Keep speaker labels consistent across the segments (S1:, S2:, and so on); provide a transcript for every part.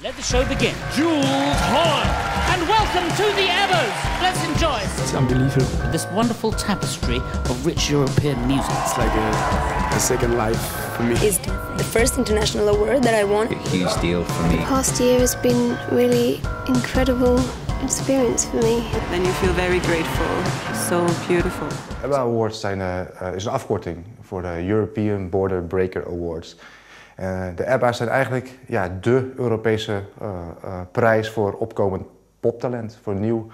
S1: Let the show begin. Jules Holland. And welcome to the Ebbers. Let's enjoy
S2: It's unbelievable.
S1: this wonderful tapestry of rich European music.
S2: It's like a, a second life for me.
S3: It's the first international award that I won.
S4: a huge deal for me.
S5: The past year has been really incredible experience for me.
S6: then you feel very grateful. So beautiful.
S7: EBBA Awards zijn, eh, is een afkorting voor de European Border Breaker Awards. Eh, de EBBA's zijn eigenlijk ja, de Europese eh, eh, prijs voor opkomend poptalent. Voor nieuw,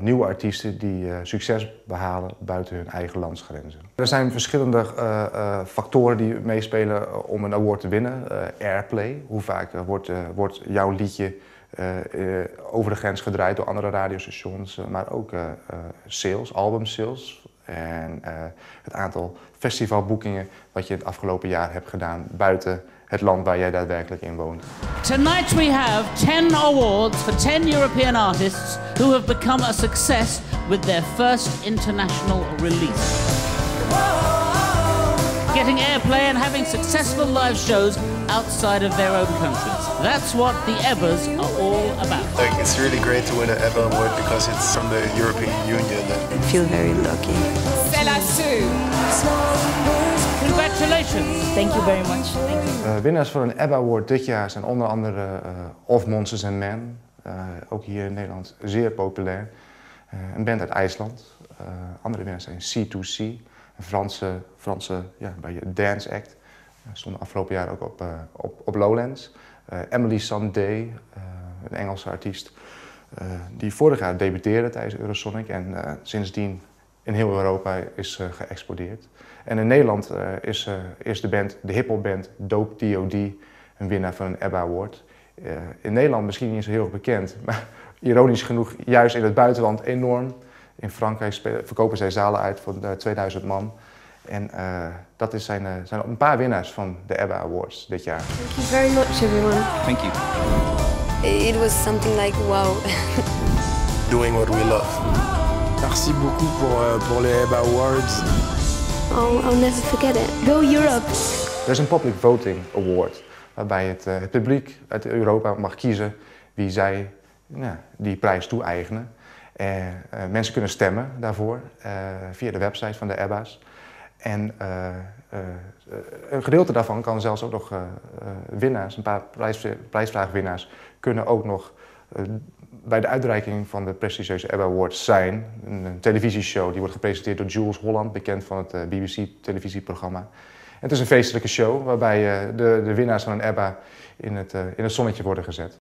S7: nieuwe artiesten die succes behalen buiten hun eigen landsgrenzen. Er zijn verschillende factoren die meespelen om een award te winnen. Airplay, hoe vaak wordt, wordt jouw liedje over de grens gedraaid door andere radiostations, maar ook sales, albumsales. En eh, het aantal festivalboekingen wat je het afgelopen jaar hebt gedaan buiten het land waar jij daadwerkelijk in woont.
S1: Tonight we have 10 awards for 10 European artists who have become a success with their first international release. Getting airplay and having successful live shows outside of their own countries. That's what the Ebbers are all about.
S8: Like it's really great to win an EBBA award because it's from the European Union. And
S6: I feel very lucky.
S1: Congratulations.
S3: Thank you very much. Thank you.
S7: Eh, winnaars van een EBBA Award dit jaar zijn onder andere eh, Of Monsters and Men, eh, ook hier in Nederland zeer populair. Eh, een band uit IJsland. Eh, andere winnaars zijn C2C, een Franse, Franse ja, bij dance act. Stonden afgelopen jaar ook op, eh, op, op Lowlands. Eh, Emily Sandé, eh, een Engelse artiest, die vorig jaar debuteerde tijdens Eurosonic en sindsdien in heel Europa is geëxplodeerd. En in Nederland is, is de band, de hiphopband Dope D.O.D. een winnaar van een EBBA Award. In Nederland misschien niet zo heel bekend, maar ironisch genoeg juist in het buitenland enorm. In Frankrijk verkopen zij zalen uit voor eh, 2000 man. En eh, dat is zijn, eh, zijn een paar winnaars van de EBBA Awards dit jaar.
S5: Thank you very much, everyone.
S4: Thank you.
S3: It was something like wow.
S8: doing what we love.
S2: Merci beaucoup pour, euh, pour les EBBA Awards.
S5: I'll, I'll never forget it. Go Europe!
S7: Er is een Public Voting Award, waarbij het, eh, het publiek uit Europa mag kiezen wie zij nou, die prijs toe-eigenen. Eh, eh, mensen kunnen stemmen daarvoor eh, via de website van de EBBA's. En een gedeelte daarvan kan zelfs ook nog winnaars, een paar prijs, prijsvraagwinnaars, kunnen ook nog bij de uitreiking van de prestigieuze EBBA Awards zijn. Een, televisieshow die wordt gepresenteerd door Jules Holland, bekend van het BBC-televisieprogramma. Het is een feestelijke show waarbij de, de winnaars van een EBBA in het, in het zonnetje worden gezet.